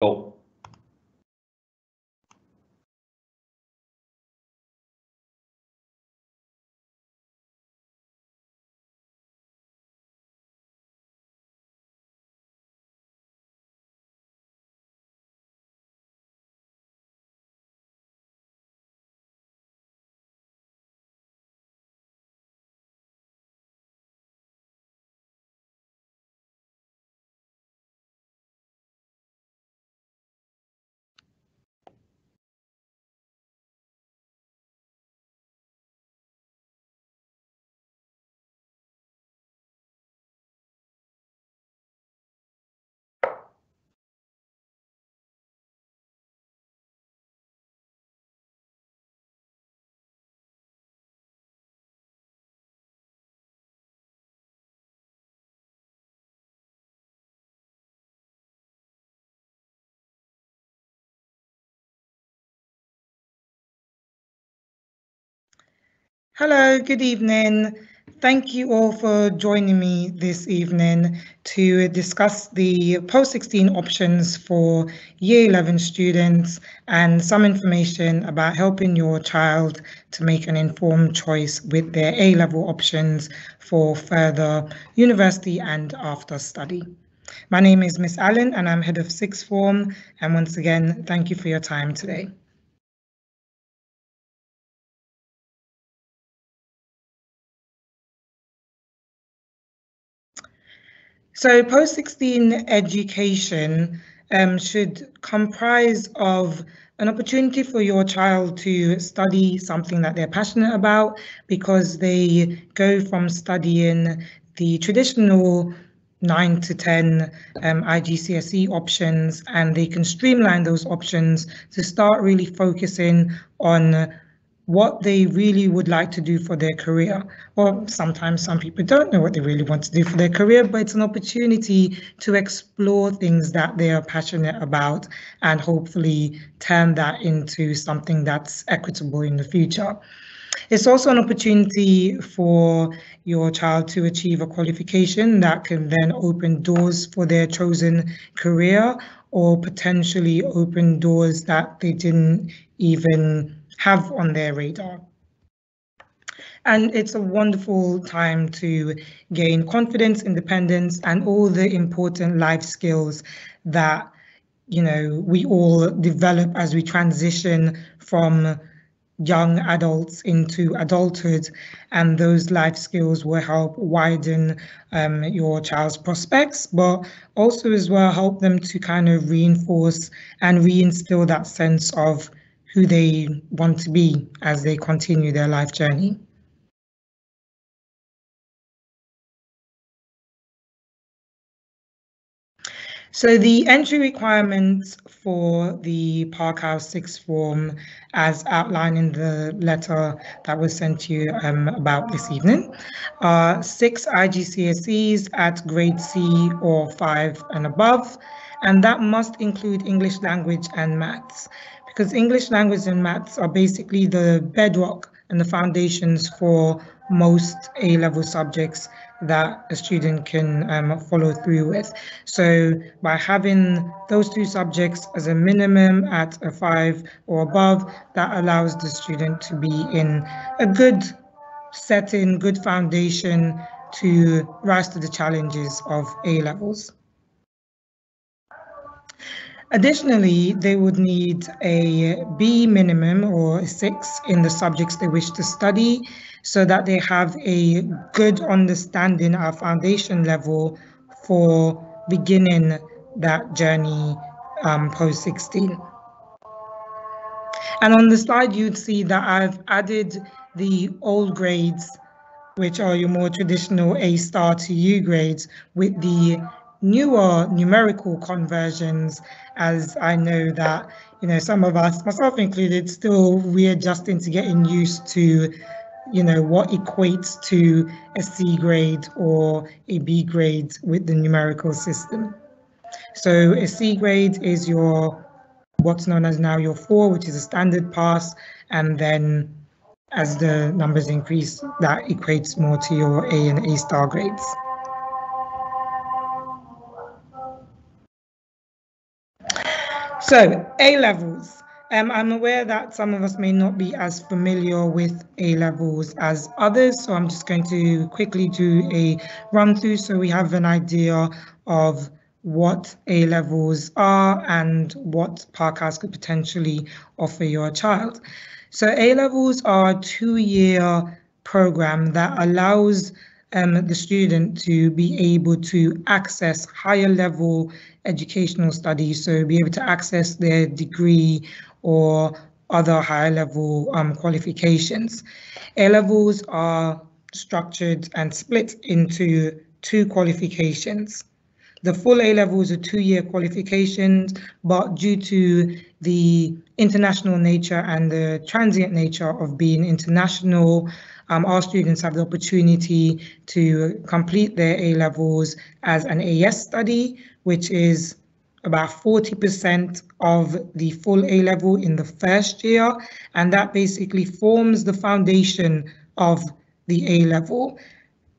Go. Hello, good evening. Thank you all for joining me this evening to discuss the post-16 options for Year 11 students and some information about helping your child to make an informed choice with their A-level options for further university and after study. My name is Miss Allen and I'm head of sixth form. And once again, thank you for your time today. So post-16 education um, should comprise of an opportunity for your child to study something that they're passionate about because they go from studying the traditional 9 to 10 um, IGCSE options and they can streamline those options to start really focusing on what they really would like to do for their career. Or sometimes some people don't know what they really want to do for their career, but it's an opportunity to explore things that they are passionate about and hopefully turn that into something that's equitable in the future. It's also an opportunity for your child to achieve a qualification that can then open doors for their chosen career or potentially open doors that they didn't even have on their radar. And it's a wonderful time to gain confidence, independence, and all the important life skills that you know we all develop as we transition from young adults into adulthood and those life skills will help widen um, your child's prospects but also as well help them to kind of reinforce and reinstill that sense of who they want to be as they continue their life journey. So the entry requirements for the Park House sixth form as outlined in the letter that was sent to you um, about this evening are six IGCSEs at grade C or five and above, and that must include English language and maths because English language and maths are basically the bedrock and the foundations for most A-level subjects that a student can um, follow through with. So by having those two subjects as a minimum at a five or above, that allows the student to be in a good setting, good foundation to rise to the challenges of A levels. Additionally, they would need a B minimum or six in the subjects they wish to study so that they have a good understanding at foundation level for beginning that journey um, post 16. And on the slide, you'd see that I've added the old grades, which are your more traditional A star to U grades with the newer numerical conversions as I know that, you know, some of us, myself included, still readjusting to getting used to, you know, what equates to a C grade or a B grade with the numerical system. So a C grade is your what's known as now your four, which is a standard pass, and then as the numbers increase, that equates more to your A and A star grades. So A levels. Um, I'm aware that some of us may not be as familiar with A levels as others, so I'm just going to quickly do a run through so we have an idea of what A levels are and what Park House could potentially offer your child. So A levels are a two year program that allows um, the student to be able to access higher level educational studies, so be able to access their degree or other higher level um, qualifications. A levels are structured and split into two qualifications. The full A levels are two year qualifications, but due to the international nature and the transient nature of being international, um, our students have the opportunity to complete their A levels as an AS study, which is about 40% of the full A level in the first year. And that basically forms the foundation of the A level.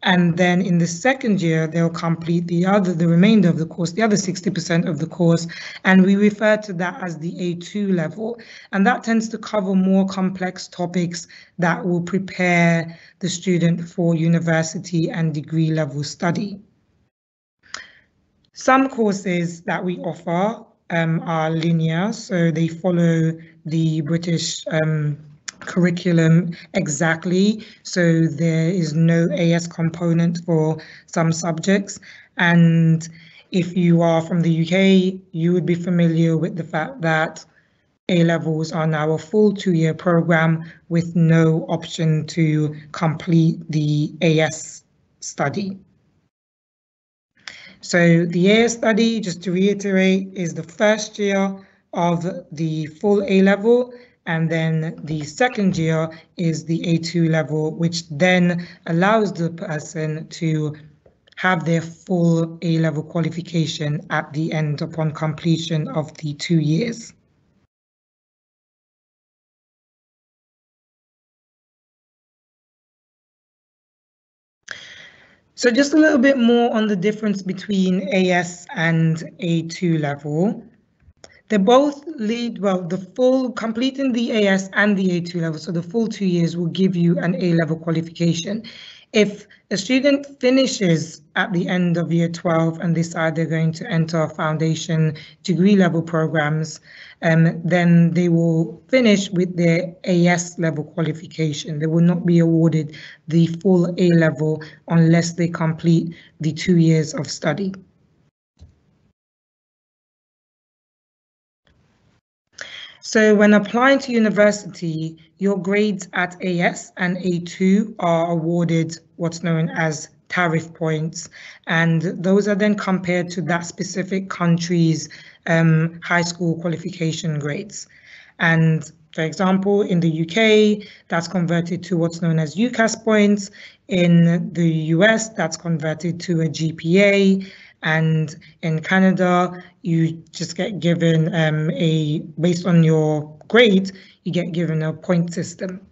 And then in the second year, they'll complete the other, the remainder of the course, the other 60% of the course, and we refer to that as the A2 level. And that tends to cover more complex topics that will prepare the student for university and degree level study. Some courses that we offer um, are linear, so they follow the British um, curriculum exactly. So there is no AS component for some subjects. And if you are from the UK, you would be familiar with the fact that A levels are now a full two year program with no option to complete the AS study. So the AS study, just to reiterate, is the first year of the full A level and then the second year is the A2 level, which then allows the person to have their full A level qualification at the end upon completion of the two years. So just a little bit more on the difference between AS and A2 level. They both lead, well, the full, completing the AS and the A2 level, so the full two years will give you an A level qualification. If a student finishes at the end of year 12 and decide they're going to enter foundation degree level programs, um, then they will finish with their AS level qualification. They will not be awarded the full A level unless they complete the two years of study. So when applying to university, your grades at AS and A2 are awarded what's known as tariff points, and those are then compared to that specific country's um, high school qualification grades. And for example, in the UK, that's converted to what's known as UCAS points. In the US, that's converted to a GPA. And in Canada, you just get given um, a, based on your grade, you get given a point system.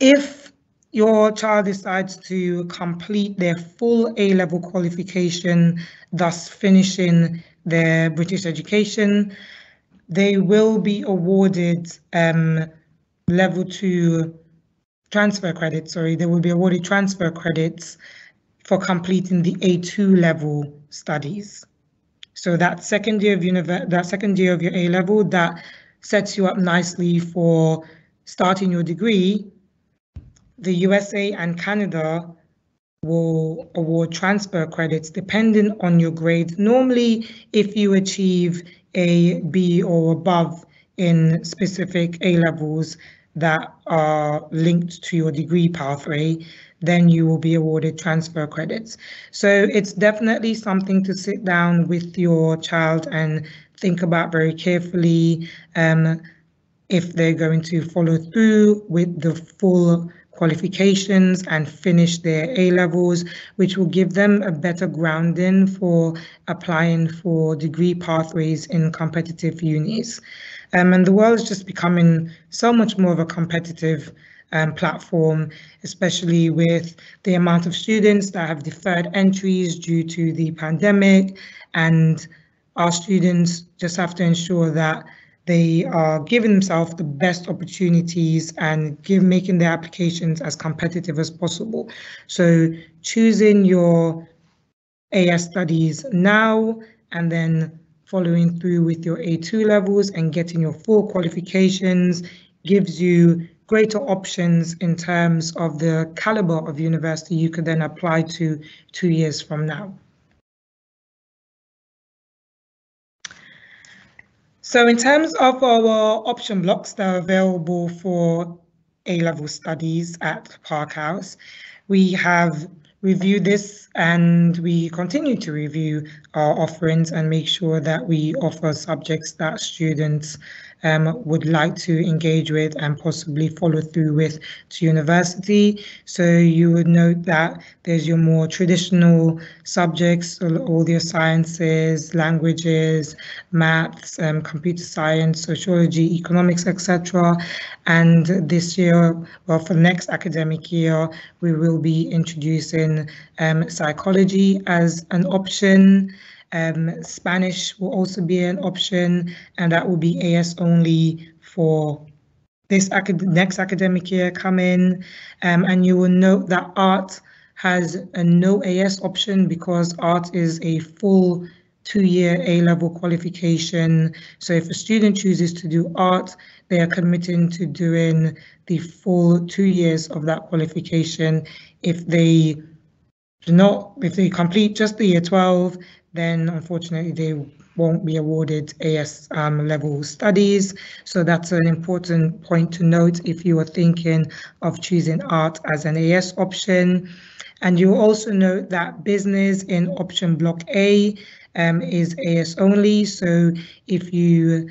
If your child decides to complete their full A-level qualification, thus finishing their British education, they will be awarded um, level two transfer credits, sorry, they will be awarded transfer credits for completing the A2 level studies. So that second year of univer that second year of your A level, that sets you up nicely for starting your degree. The USA and Canada will award transfer credits depending on your grade. Normally, if you achieve a B or above in specific A levels, that are linked to your degree pathway, then you will be awarded transfer credits. So it's definitely something to sit down with your child and think about very carefully um, if they're going to follow through with the full qualifications and finish their A levels, which will give them a better grounding for applying for degree pathways in competitive unis. Um, and the world is just becoming so much more of a competitive um, platform, especially with the amount of students that have deferred entries due to the pandemic. And our students just have to ensure that they are giving themselves the best opportunities and give making their applications as competitive as possible. So choosing your AS studies now and then following through with your A2 levels and getting your full qualifications gives you greater options in terms of the caliber of university you could then apply to two years from now. So in terms of our option blocks that are available for A-level studies at Park House, we have reviewed this and we continue to review our offerings and make sure that we offer subjects that students um, would like to engage with and possibly follow through with to university. So you would note that there's your more traditional subjects, all your sciences, languages, maths, um, computer science, sociology, economics, etc. And this year, well, for next academic year, we will be introducing um, psychology as an option. Um, Spanish will also be an option, and that will be AS only for this acad next academic year coming. Um, and you will note that art has a no AS option because art is a full two-year A-level qualification. So if a student chooses to do art, they are committing to doing the full two years of that qualification. If they do not, if they complete just the year 12, then unfortunately they won't be awarded AS um, level studies. So that's an important point to note if you are thinking of choosing art as an AS option. And you also note that business in option block A um, is AS only. So if you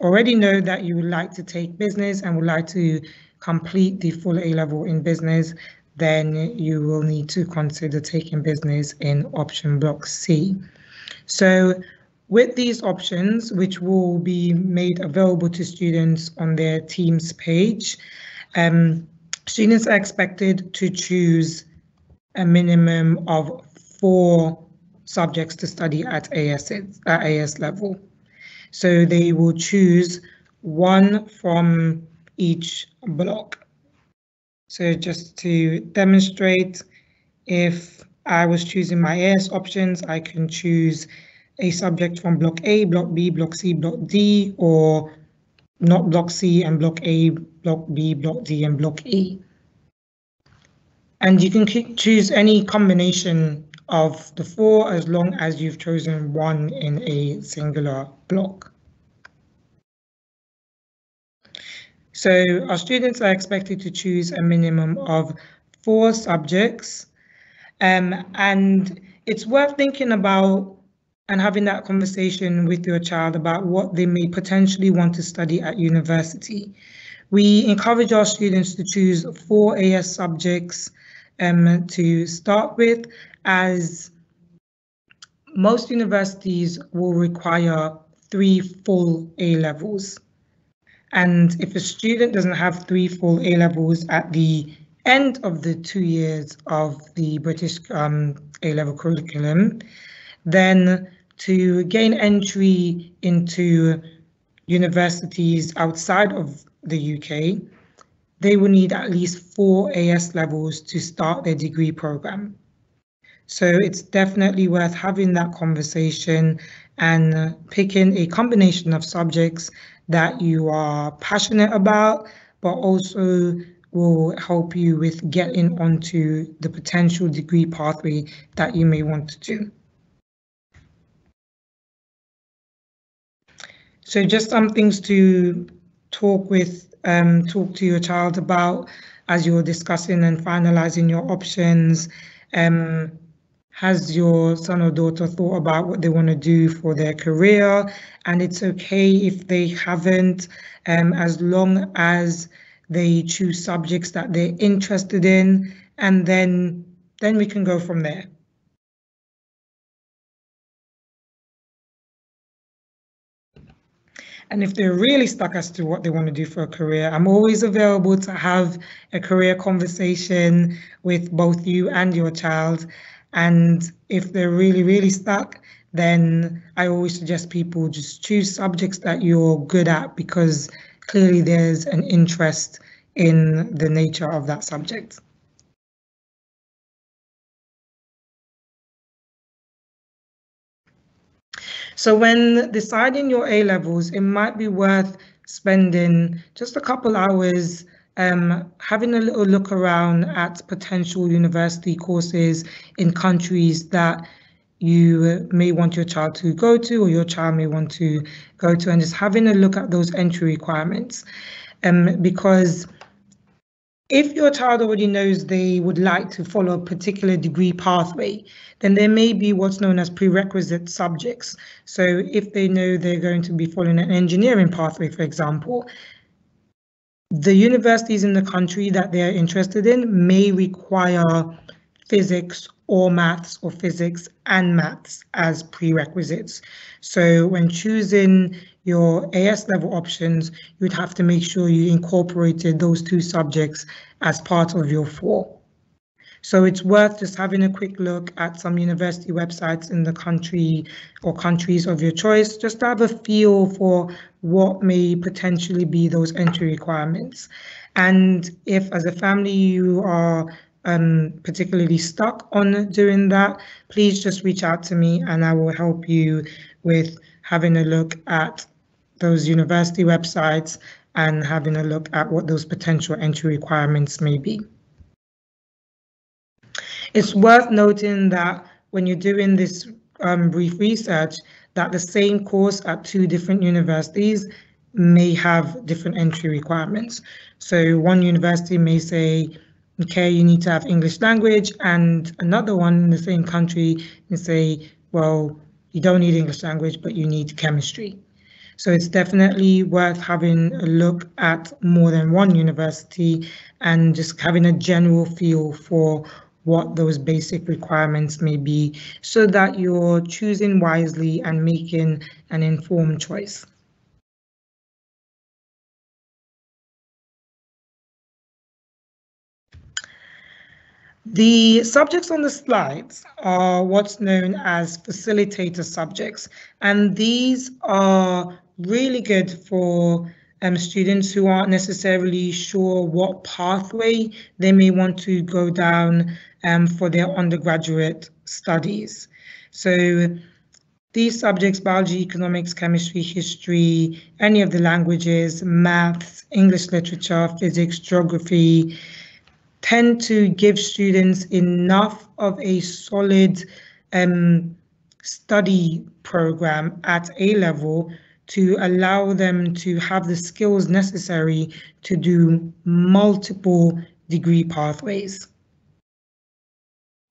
already know that you would like to take business and would like to complete the full A level in business, then you will need to consider taking business in option block C. So with these options, which will be made available to students on their Teams page, um, students are expected to choose a minimum of four subjects to study at AS, at AS level. So they will choose one from each block. So just to demonstrate, if I was choosing my AS options, I can choose a subject from block A, block B, block C, block D, or not block C and block A, block B, block D, and block E. And you can choose any combination of the four as long as you've chosen one in a singular block. So our students are expected to choose a minimum of four subjects um, and it's worth thinking about and having that conversation with your child about what they may potentially want to study at university. We encourage our students to choose four AS subjects um, to start with, as most universities will require three full A levels. And if a student doesn't have three full A levels at the end of the two years of the British um, A-level curriculum, then to gain entry into universities outside of the UK, they will need at least four AS levels to start their degree program. So it's definitely worth having that conversation and picking a combination of subjects that you are passionate about, but also will help you with getting onto the potential degree pathway that you may want to do. So just some things to talk with, um, talk to your child about as you're discussing and finalizing your options. Um, has your son or daughter thought about what they want to do for their career? And it's okay if they haven't, um, as long as they choose subjects that they're interested in, and then then we can go from there. And if they're really stuck as to what they want to do for a career, I'm always available to have a career conversation with both you and your child. And if they're really, really stuck, then I always suggest people just choose subjects that you're good at because clearly there's an interest in the nature of that subject. So when deciding your A levels, it might be worth spending just a couple hours um, having a little look around at potential university courses in countries that you may want your child to go to or your child may want to go to and just having a look at those entry requirements um, because if your child already knows they would like to follow a particular degree pathway, then there may be what's known as prerequisite subjects. So if they know they're going to be following an engineering pathway, for example, the universities in the country that they're interested in may require physics or maths or physics and maths as prerequisites. So when choosing your AS level options, you'd have to make sure you incorporated those two subjects as part of your four. So it's worth just having a quick look at some university websites in the country or countries of your choice, just to have a feel for what may potentially be those entry requirements. And if as a family you are um, particularly stuck on doing that, please just reach out to me and I will help you with having a look at those university websites and having a look at what those potential entry requirements may be. It's worth noting that when you're doing this um, brief research, that the same course at two different universities may have different entry requirements. So one university may say, okay, you need to have English language, and another one in the same country and say, well, you don't need English language, but you need chemistry. So it's definitely worth having a look at more than one university and just having a general feel for what those basic requirements may be so that you're choosing wisely and making an informed choice. The subjects on the slides are what's known as facilitator subjects, and these are really good for um, students who aren't necessarily sure what pathway they may want to go down um, for their undergraduate studies. So these subjects, biology, economics, chemistry, history, any of the languages, maths, English literature, physics, geography, tend to give students enough of a solid um, study program at A level to allow them to have the skills necessary to do multiple degree pathways.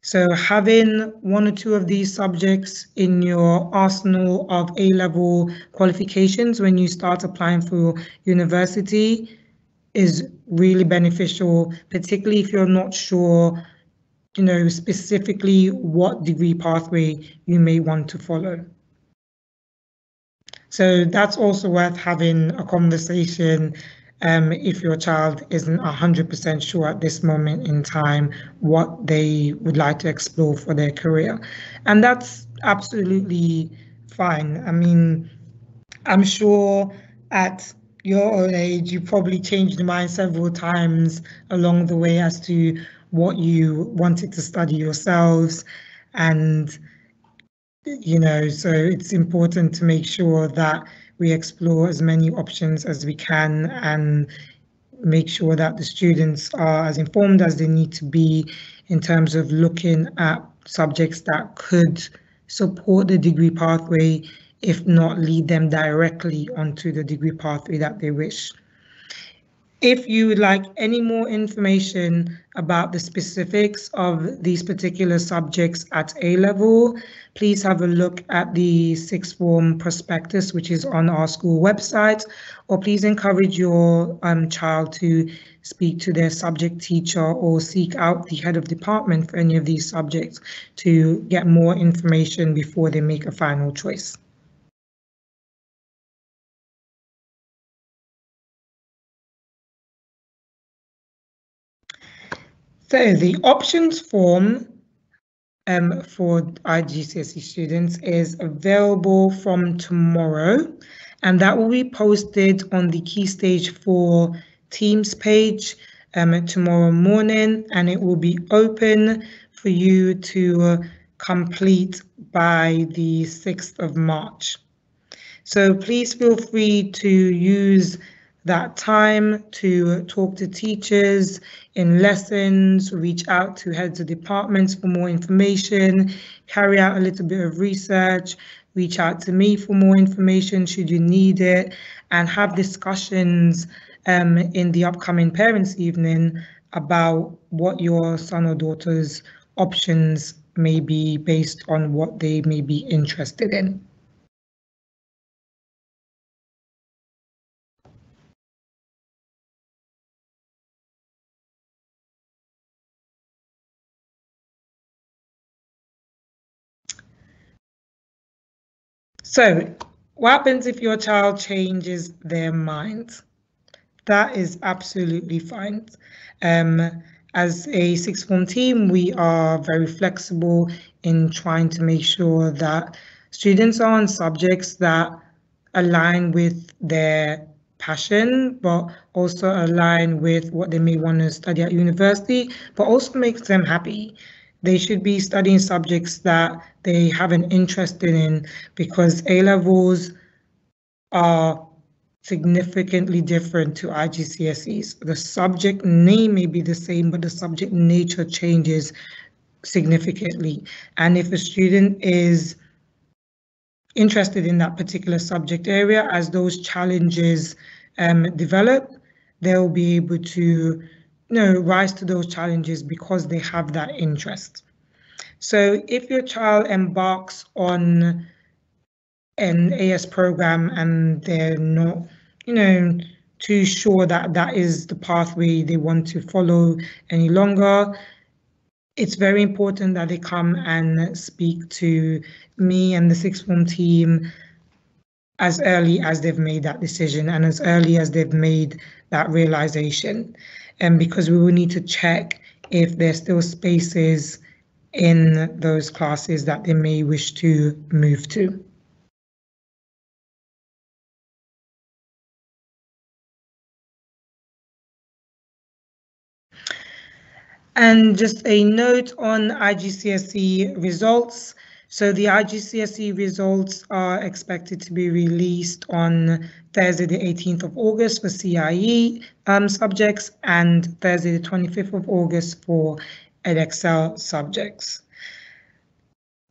So having one or two of these subjects in your arsenal of A-level qualifications when you start applying for university is really beneficial, particularly if you're not sure, you know, specifically what degree pathway you may want to follow. So that's also worth having a conversation um, if your child isn't 100% sure at this moment in time what they would like to explore for their career. And that's absolutely fine. I mean, I'm sure at your own age, you probably changed your mind several times along the way as to what you wanted to study yourselves. And you know, so it's important to make sure that we explore as many options as we can and make sure that the students are as informed as they need to be in terms of looking at subjects that could support the degree pathway, if not lead them directly onto the degree pathway that they wish. If you would like any more information about the specifics of these particular subjects at A level, please have a look at the sixth form prospectus, which is on our school website, or please encourage your um, child to speak to their subject teacher or seek out the head of department for any of these subjects to get more information before they make a final choice. So the options form um, for IGCSE students is available from tomorrow and that will be posted on the Key Stage 4 Teams page um, tomorrow morning and it will be open for you to uh, complete by the 6th of March. So please feel free to use that time to talk to teachers in lessons, reach out to heads of departments for more information, carry out a little bit of research, reach out to me for more information should you need it, and have discussions um, in the upcoming parents evening about what your son or daughter's options may be based on what they may be interested in. So what happens if your child changes their mind? That is absolutely fine. Um, as a sixth form team, we are very flexible in trying to make sure that students are on subjects that align with their passion, but also align with what they may want to study at university, but also makes them happy. They should be studying subjects that they have an interest in because A levels are significantly different to IGCSEs. The subject name may be the same, but the subject nature changes significantly. And if a student is interested in that particular subject area, as those challenges um, develop, they'll be able to you know, rise to those challenges because they have that interest. So if your child embarks on an AS program and they're not you know, too sure that that is the pathway they want to follow any longer. It's very important that they come and speak to me and the sixth form team as early as they've made that decision and as early as they've made that realization. And because we will need to check if there's still spaces in those classes that they may wish to move to. And just a note on IGCSE results. So the IGCSE results are expected to be released on Thursday, the 18th of August for CIE um, subjects and Thursday, the 25th of August for Edexcel subjects.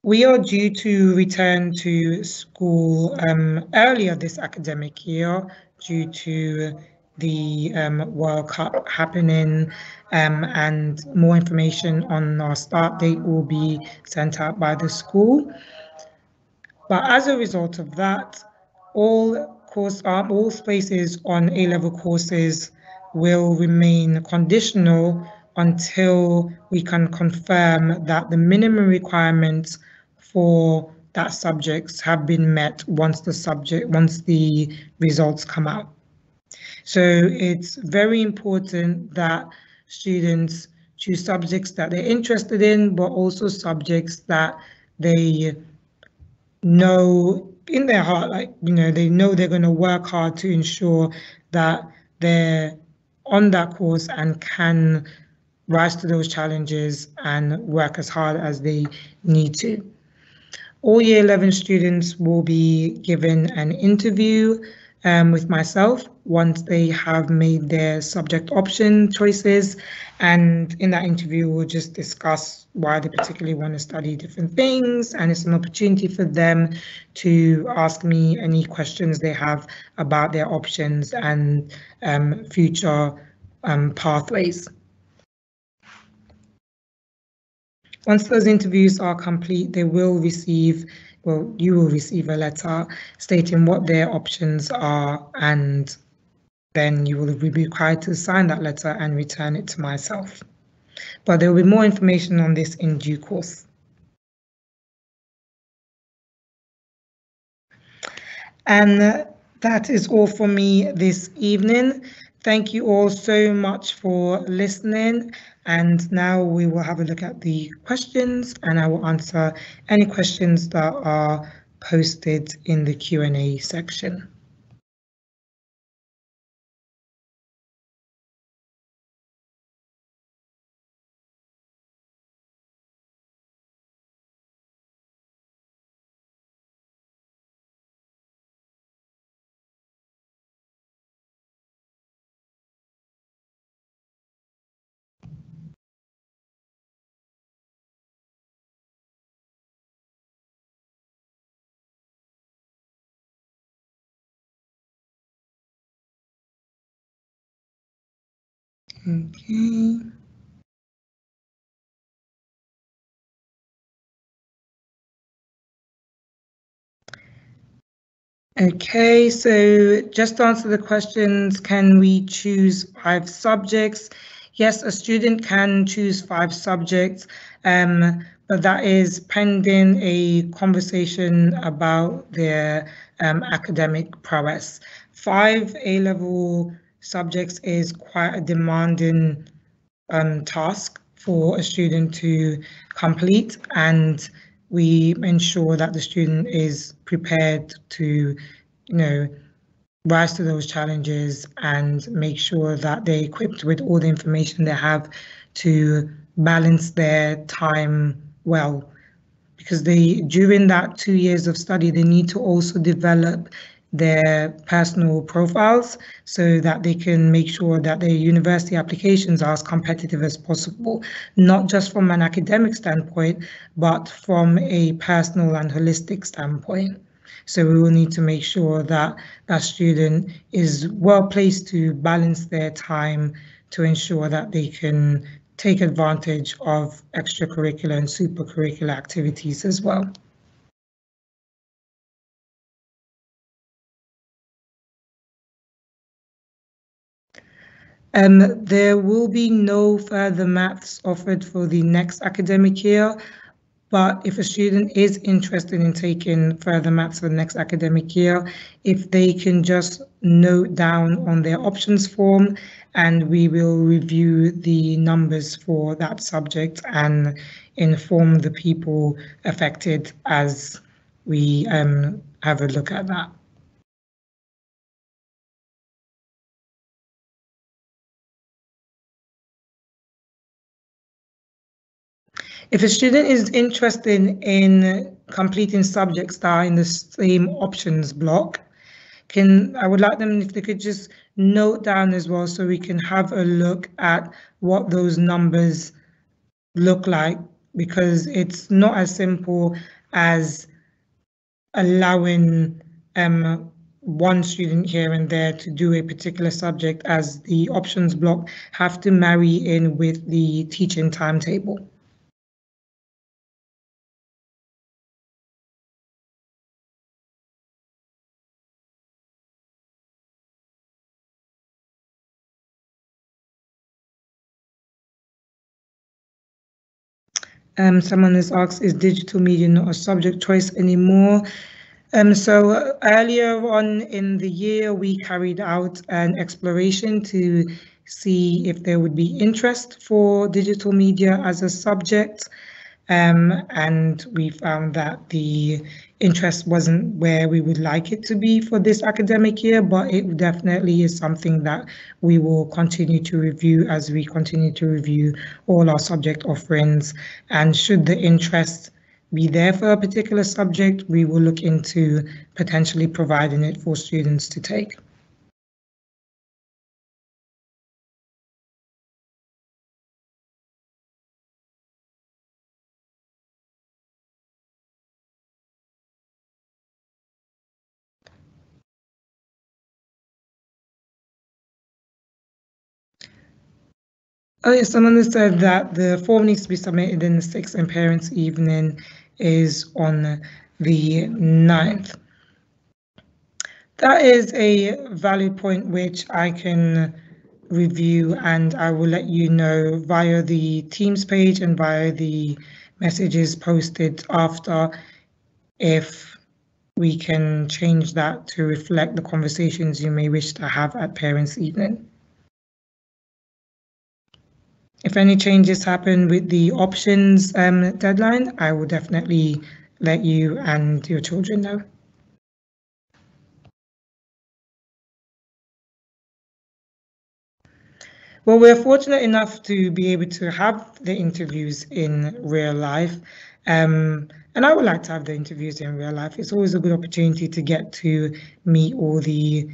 We are due to return to school um, earlier this academic year due to the um, World Cup happening um, and more information on our start date will be sent out by the school. But as a result of that, all course uh, all spaces on A-level courses will remain conditional until we can confirm that the minimum requirements for that subjects have been met once the subject once the results come out. So it's very important that students choose subjects that they're interested in, but also subjects that they know in their heart, like, you know, they know they're going to work hard to ensure that they're on that course and can rise to those challenges and work as hard as they need to. All year 11 students will be given an interview um, with myself once they have made their subject option choices. And in that interview, we'll just discuss why they particularly want to study different things. And it's an opportunity for them to ask me any questions they have about their options and um, future um, pathways. Once those interviews are complete, they will receive well, you will receive a letter stating what their options are and then you will be required to sign that letter and return it to myself. But there will be more information on this in due course. And that is all for me this evening. Thank you all so much for listening. And now we will have a look at the questions and I will answer any questions that are posted in the Q&A section. Okay. Okay, so just to answer the questions, can we choose five subjects? Yes, a student can choose five subjects, um, but that is pending a conversation about their um, academic prowess. Five A-level subjects is quite a demanding um, task for a student to complete and we ensure that the student is prepared to, you know, rise to those challenges and make sure that they're equipped with all the information they have to balance their time well. Because they during that two years of study, they need to also develop their personal profiles so that they can make sure that their university applications are as competitive as possible, not just from an academic standpoint, but from a personal and holistic standpoint. So we will need to make sure that that student is well placed to balance their time to ensure that they can take advantage of extracurricular and supercurricular activities as well. Um, there will be no further maths offered for the next academic year, but if a student is interested in taking further maths for the next academic year, if they can just note down on their options form and we will review the numbers for that subject and inform the people affected as we um, have a look at that. If a student is interested in completing subjects that are in the same options block, can I would like them if they could just note down as well so we can have a look at what those numbers look like because it's not as simple as allowing um, one student here and there to do a particular subject as the options block have to marry in with the teaching timetable. Um, someone has asked, is digital media not a subject choice anymore? Um, so uh, earlier on in the year, we carried out an exploration to see if there would be interest for digital media as a subject. Um, and we found that the interest wasn't where we would like it to be for this academic year, but it definitely is something that we will continue to review as we continue to review all our subject offerings. And should the interest be there for a particular subject, we will look into potentially providing it for students to take. Oh, yes, someone said that the form needs to be submitted in the sixth and parents' evening is on the 9th. That is a valid point which I can review and I will let you know via the Teams page and via the messages posted after if we can change that to reflect the conversations you may wish to have at parents' evening. If any changes happen with the options um, deadline, I will definitely let you and your children know. Well, we're fortunate enough to be able to have the interviews in real life. Um, and I would like to have the interviews in real life. It's always a good opportunity to get to meet all the,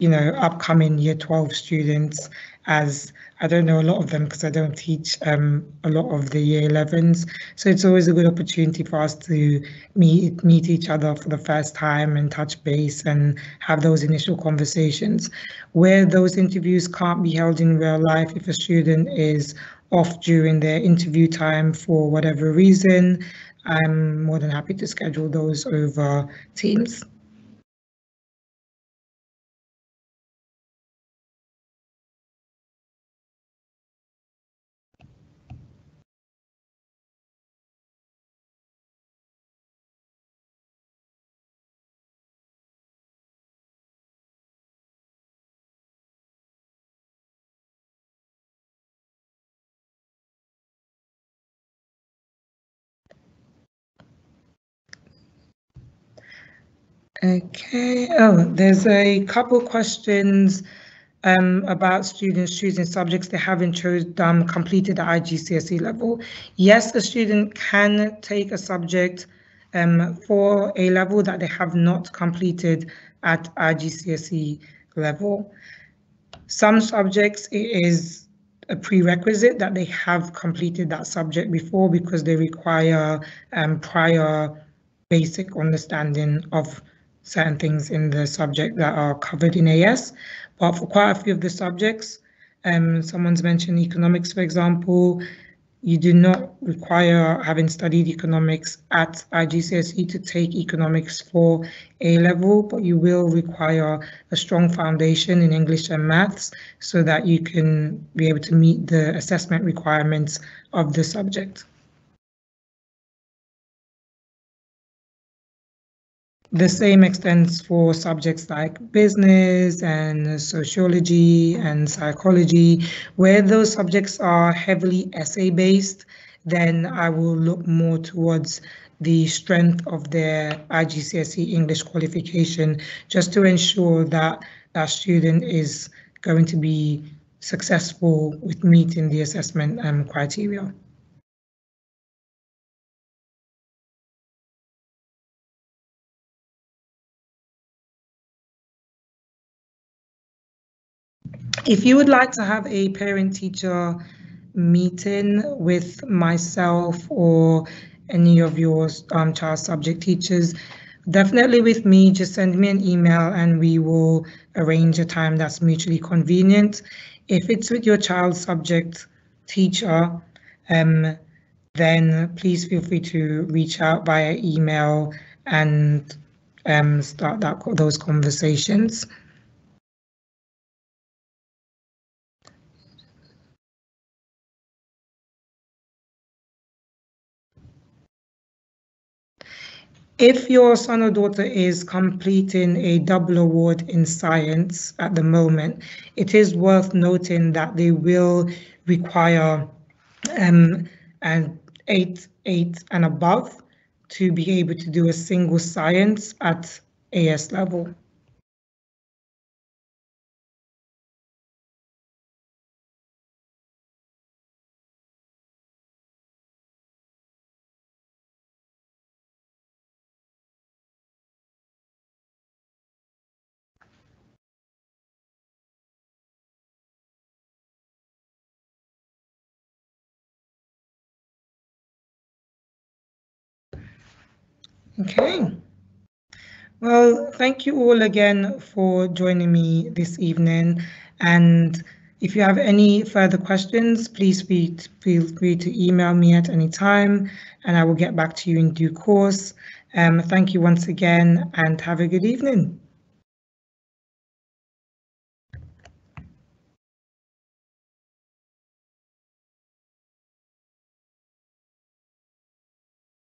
you know, upcoming year 12 students as I don't know a lot of them because I don't teach um, a lot of the year 11s. So it's always a good opportunity for us to meet meet each other for the first time and touch base and have those initial conversations. Where those interviews can't be held in real life, if a student is off during their interview time for whatever reason, I'm more than happy to schedule those over Teams. Okay, oh, there's a couple questions um, about students choosing subjects they haven't chosen um, completed at IGCSE level. Yes, a student can take a subject um, for a level that they have not completed at IGCSE level. Some subjects it is a prerequisite that they have completed that subject before because they require um, prior basic understanding of certain things in the subject that are covered in AS. But for quite a few of the subjects, um, someone's mentioned economics, for example, you do not require having studied economics at IGCSE to take economics for A level, but you will require a strong foundation in English and maths so that you can be able to meet the assessment requirements of the subject. The same extends for subjects like business and sociology and psychology. Where those subjects are heavily essay based, then I will look more towards the strength of their IGCSE English qualification just to ensure that that student is going to be successful with meeting the assessment um, criteria. If you would like to have a parent teacher meeting with myself or any of your um, child subject teachers, definitely with me, just send me an email and we will arrange a time that's mutually convenient. If it's with your child subject teacher, um, then please feel free to reach out via email and um, start that those conversations. If your son or daughter is completing a double award in science at the moment, it is worth noting that they will require um, an eight, eight and above to be able to do a single science at AS level. Okay. Well, thank you all again for joining me this evening. And if you have any further questions, please feel free to email me at any time and I will get back to you in due course. Um, thank you once again and have a good evening.